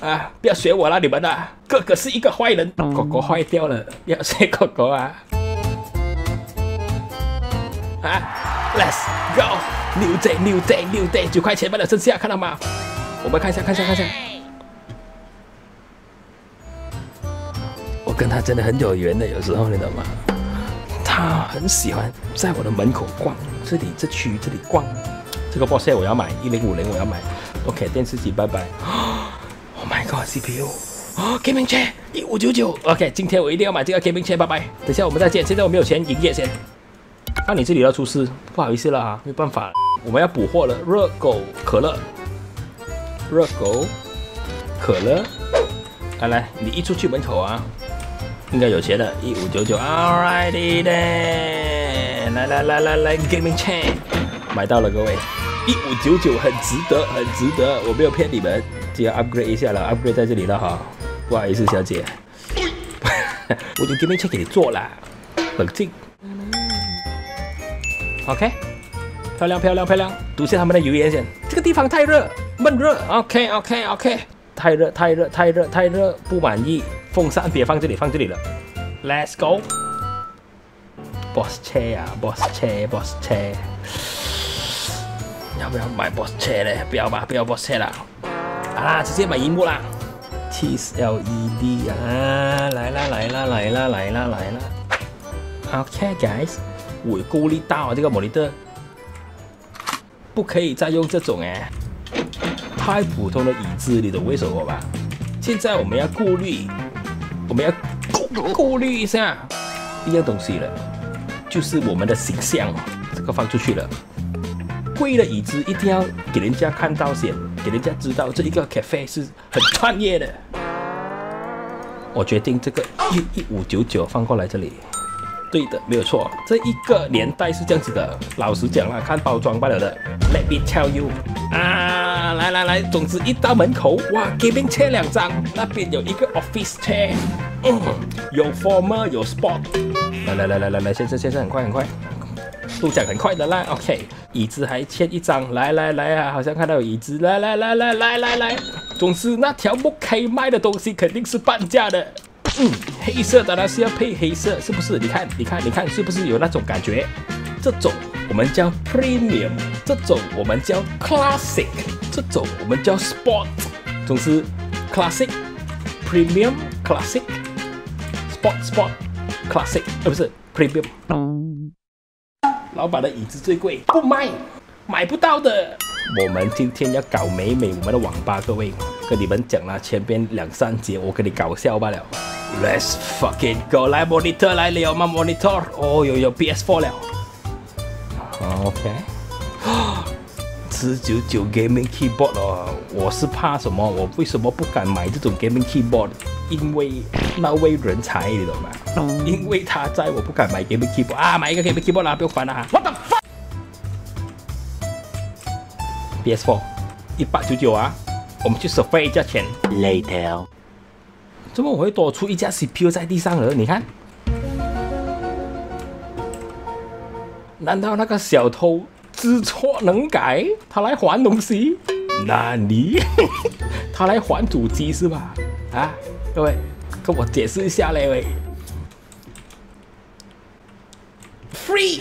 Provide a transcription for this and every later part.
啊，不要学我啦，你们啊，哥哥是一个坏人，狗狗坏掉了，不要学狗狗啊！啊，Let's go，New day，New day，New day，九块钱卖了剩下，看到吗？我们看一下，看一下，看一下。我跟他真的很有缘的，有时候你知道吗？他很喜欢在我的门口逛，这里这区这里逛。这个 box 我要买，一零五零我要买。OK，电视机拜拜。god，CPU，哦，gaming chair 一五九九。OK，今天我一定要买这个 gaming chair，拜拜。等下我们再见，现在我没有钱营业先。那你这里要出事，不好意思了哈，没办法，我们要补货了。热狗可乐，热狗可乐，来来，你一出去门口啊，应该有钱了，一五九九，Alrighty then，来来来来来，gaming chair，买到了各位。一五九九很值得，很值得，我没有骗你们，就要 upgrade 一下了，upgrade 在这里了哈，不好意思，小姐，我就 gaming chair 给你做了，冷静，OK，漂亮漂亮漂亮，读下他们的留言先，这个地方太热，闷热，OK OK OK，太热太热太热太热，不满意，风扇别放这里，放这里了，Let's go，boss chair 啊，boss chair，boss chair。要不要买 boss 车嘞？不要吧，不要 boss 车啦。好啦，直接买荧幕啦。T S L E D 啊，来啦来啦来啦来啦来啦。OK guys，我够力大啊，这个 monitor 不可以再用这种哎，太普通的椅子，你懂为什么吧？现在我们要顾虑，我们要顾顾虑一下一样东西了，就是我们的形象，这个放出去了。贵的椅子一定要给人家看到先，给人家知道这一个 cafe 是很专业的。我决定这个一一五九九放过来这里，对的，没有错。这一个年代是这样子的，老实讲了，看包装罢了的。Let me tell you，啊，来来来，总之一到门口，哇，gaming chair 两张，那边有一个 office chair，嗯，有 former，有 sport。来来来来来来，先生先生，很快很快。都讲很快的啦，OK，椅子还欠一张，来来来啊，好像看到有椅子，来来来来来来来，总之那条不可以卖的东西肯定是半价的，嗯，黑色当然是要配黑色，是不是？你看，你看，你看，是不是有那种感觉？这种我们叫 Premium，这种我们叫 Classic，这种我们叫 Sport，总之 Classic，Premium，Classic，Sport，Sport，Classic，呃，不是 Premium。老板的椅子最贵，不卖，买不到的。我们今天要搞美美我们的网吧，各位，跟你们讲了前边两三节，我跟你搞笑罢了。Let's fucking go！来 monitor 来了吗？monitor，哦哟哟，PS4 了。OK。四九九 gaming keyboard 哦，我是怕什么？我为什么不敢买这种 gaming keyboard？因为那位人才，你懂吗？因为他在，我不敢买 gaming keyboard 啊！买一个 gaming keyboard 啦，不用烦了哈。What the fuck？PS4 一八九九啊，我们去收费一价钱。Later。怎么我会多出一架 CPU 在地上了？你看，难道那个小偷？知错能改，他来还东西，那你 他来还主机是吧？啊，各位，跟我解释一下嘞喂。Free，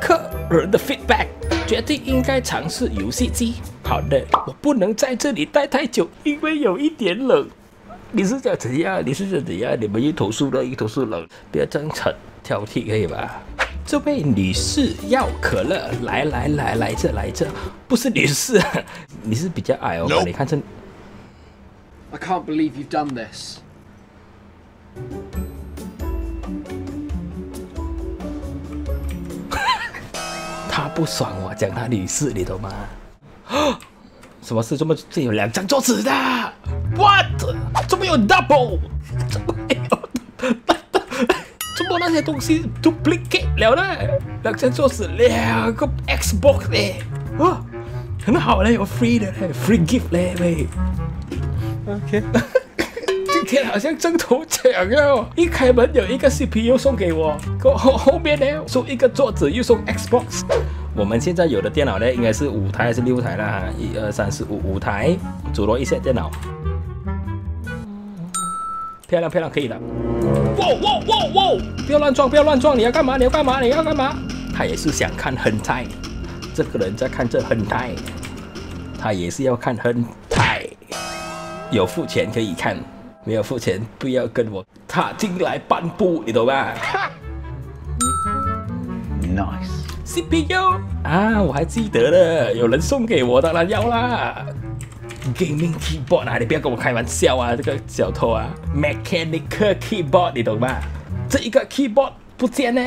客人的 feedback，决定应该尝试游戏机。好的，我不能在这里待太久，因为有一点冷。你是想怎样？你是想怎样？你们一投诉热，一投诉冷，不要这样扯挑剔，可以吧？这位女士要可乐，来来来来这来这，不是女士，你是比较矮哦，你看这。I can't believe you've done this. 他不爽我讲他女士，你懂吗？什么事？这么这有两张桌子的？What？怎么有 double？怎么有？那些东西 duplicate 了嘞，两张桌子，两个 Xbox 嘞，哇，很好嘞，有 free 的嘞，free gift 嘞喂。OK，今天好像中头奖哦，一开门有一个 CPU 送给我，后后面呢送一个桌子又送 Xbox，我们现在有的电脑呢，应该是五台还是六台啦？一二三四五，五台，组罗一些电脑，漂亮漂亮，可以的。哇哇哇哇！不要乱撞，不要乱撞！你要干嘛？你要干嘛？你要干嘛？他也是想看亨泰，这个人在看这亨泰，他也是要看亨泰。有付钱可以看，没有付钱不要跟我踏进来半步，你懂吧？Nice. CPU 啊，我还记得了，有人送给我，当然要啦。Gaming keyboard 啊，你不要跟我开玩笑啊，这个小偷啊，mechanical keyboard 你懂吧？这一个 keyboard 不见呢，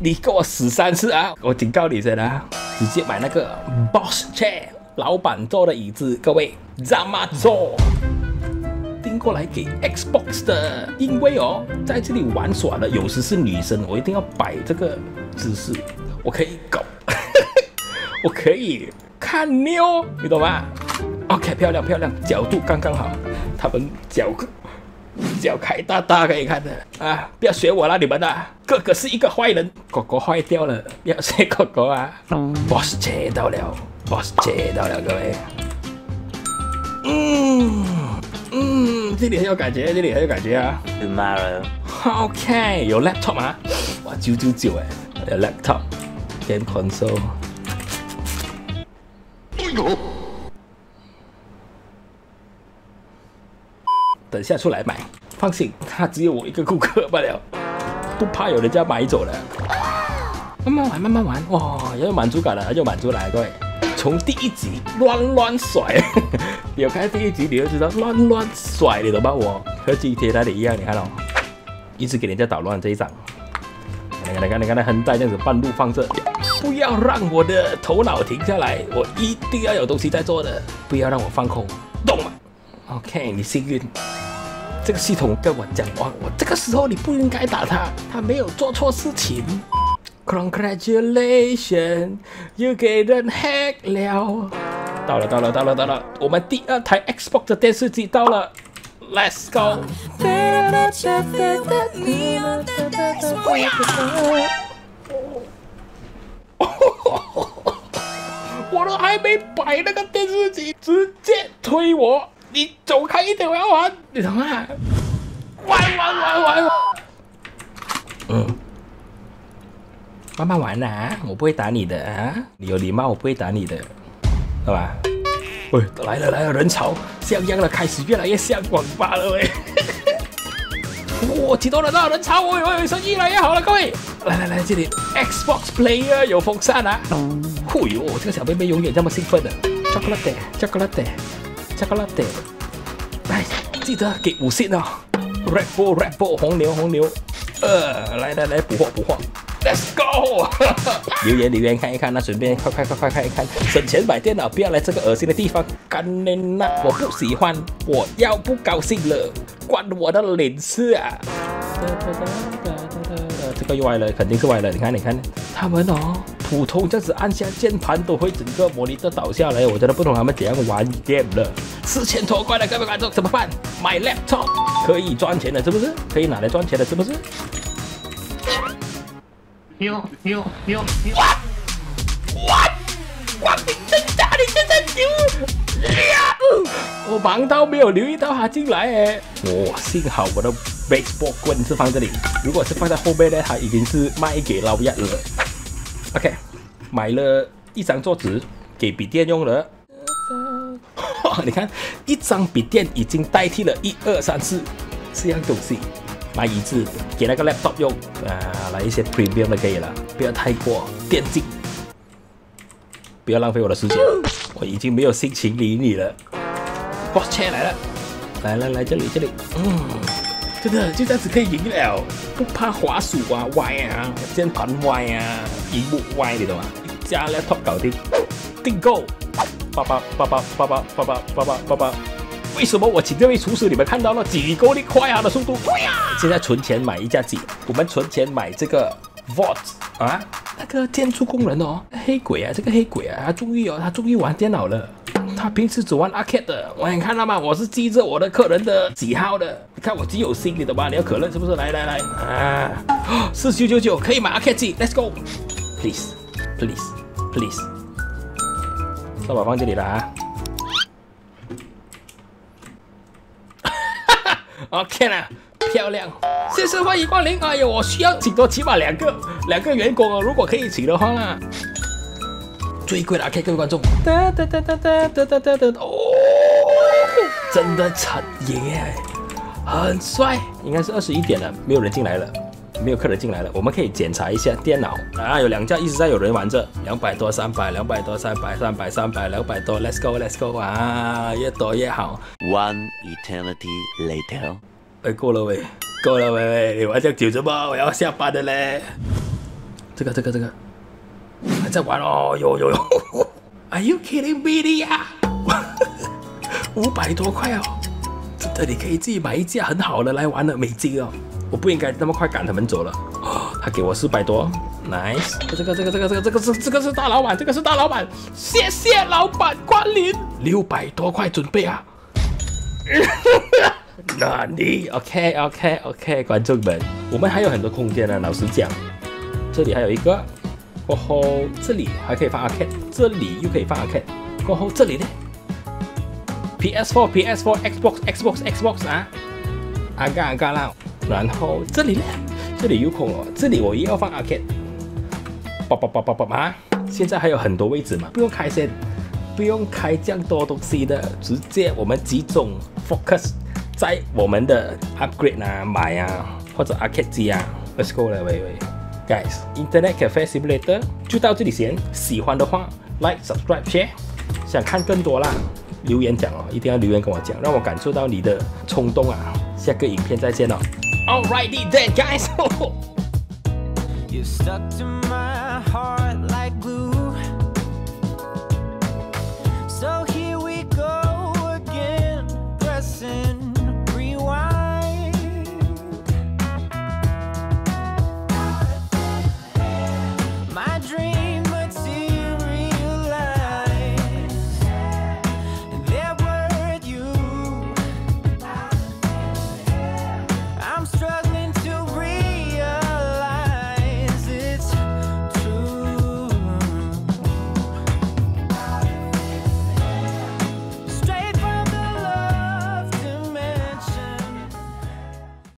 你给我死三次啊！我警告你先啊，直接买那个 boss chair，老板坐的椅子，各位怎么坐？订过来给 Xbox 的，因为哦，在这里玩耍的有时是女生，我一定要摆这个姿势，我可以搞，我可以看妞，你懂吗？OK，漂亮漂亮，角度刚刚好，他们脚脚开大大可以看的啊！不要学我啦，你们啊，哥哥是一个坏人，狗狗坏掉了，不要学狗狗啊！Boss 接到了，Boss 接到了，各位，嗯。嗯，这里很有感觉，这里很有感觉啊。Tomorrow. OK，有 laptop 吗？哇，九九九哎，有 laptop game console。等下出来买，放心，他只有我一个顾客罢了，不怕有人家买走了。慢慢玩，慢慢玩，哇，要有满足感了，要有满足来，各位。从第一集乱乱甩，有看第一集，你就知道乱乱甩，你懂吗？我和 GTA 那里一样，你看哦，一直给人家捣乱这一张。你看，你看，你看，那横带这样子半路放着，不要让我的头脑停下来，我一定要有东西在做的，不要让我放空，懂吗。OK，你幸运。这个系统跟我讲，哇，我这个时候你不应该打他，他没有做错事情。Congratulations，又给人 hack 了。到了，到了，到了，到了，我们第二台 Xbox 的电视机到了，Let's go。我都还没摆那个电视机，直接推我，你走开一点，我要玩，你懂吗？玩玩玩玩玩。嗯。慢慢玩啊，我不会打你的啊，你有礼貌，我不会打你的，好吧？喂，来了来了，人潮像样了，开始越来越像网吧了喂。哇，几多人啊，人潮，喂喂，生意越来越好了，各位，来来来，这里 Xbox Player 有风扇啊。哎呦，这个小妹妹永远这么兴奋的，chocolate，chocolate，chocolate，来，记得给五星哦，Red Bull，Red Bull，红牛红牛，呃，来来来，补货补货。Let's go！留言留言看一看，那随便快快快快看一看，省钱买电脑，不要来这个恶心的地方。干你那，我不喜欢，我要不高兴了，关我的脸事啊！这个歪了，肯定是歪了。你看，你看，他们哦，普通这样子按下键盘都会整个模拟都倒下来，我真的不懂他们怎样玩 game 了。四千多块的各位观众怎么办？买 laptop 可以赚钱的，是不是？可以拿来赚钱的，是不是？牛牛牛牛！哇！哇！你真假？你真的丢！我忙到没有留意到他进来哎！哇！幸好我的 baseball 棍是放这里，如果是放在后面呢，他已经是卖给老亚了。OK，买了一张桌子给笔电用了。你看，一张笔电已经代替了一二三四四样东西。买椅子给那个 laptop 用啊，来一些 premium 的可以了，不要太过电竞，不要浪费我的时间，我已经没有心情理你了。Boss 车来了，来来来这里这里，嗯，真的就这样子可以赢了，不怕滑鼠啊歪啊，键盘歪啊，荧幕歪，你懂吗？一加 laptop 搞定，订购，八八八八八八八八八八八八。为什么我请这位厨师？你们看到了几公里快啊的速度？现在存钱买一架机，我们存钱买这个 Vault 啊，那个建筑工人哦，黑鬼啊，这个黑鬼啊，他终于哦，他终于玩电脑了。他平时只玩 arcade 的，我你看到吗？我是记着我的客人的几号的。你看我极有心，你懂吧？你要可乐是不是？来来来啊，四九九九可以买 arcade，Let's go，please。please please，扫把放这里了啊。OK 啦，漂亮，谢谢欢迎光临。哎呦，我需要请多起码两个两个员工哦，如果可以请的话啦。最贵的 OK，各位观众，哒哒哒哒哒哒哒哒哒，哦，真的很耶，很帅。应该是二十一点了，没有人进来了。没有客人进来了，我们可以检查一下电脑啊，有两架一直在有人玩着，两百多、三百、两百多、三百、三百、三百、两百多，Let's go，Let's go 啊，越多越好。One eternity later，哎，够了喂，够了喂喂，你玩这久什么？我要下班的嘞。这个这个这个还在玩哦，有有有，Are you kidding me 呀？五百多块哦，真的你可以自己买一架很好的来玩的美金哦。我不应该那么快赶他们走了。他给我四百多，nice。这个这个这个这个这个是这个是大老板，这个是大老板，谢谢老板光临。六百多块准备啊。那你 OK OK OK，观众们，我们还有很多空间呢。老实讲，这里还有一个，过后这里还可以放 a r c a d 这里又可以放 a r c a d 过后这里呢，PS4 PS4 Xbox Xbox Xbox 啊，阿嘎阿嘎啦。然后这里呢，这里有空哦，这里我也要放 arcade，叭叭叭叭叭啊！现在还有很多位置嘛，不用开先，不用开这样多东西的，直接我们集中 focus 在我们的 upgrade 啊、买啊或者 arcade 啊。Let's go 了，喂喂，guys，Internet Cafe Simulator 就到这里先。喜欢的话，like、subscribe、share。想看更多啦，留言讲哦，一定要留言跟我讲，让我感受到你的冲动啊！下个影片再见哦。Alrighty then, guys. you stuck to my heart.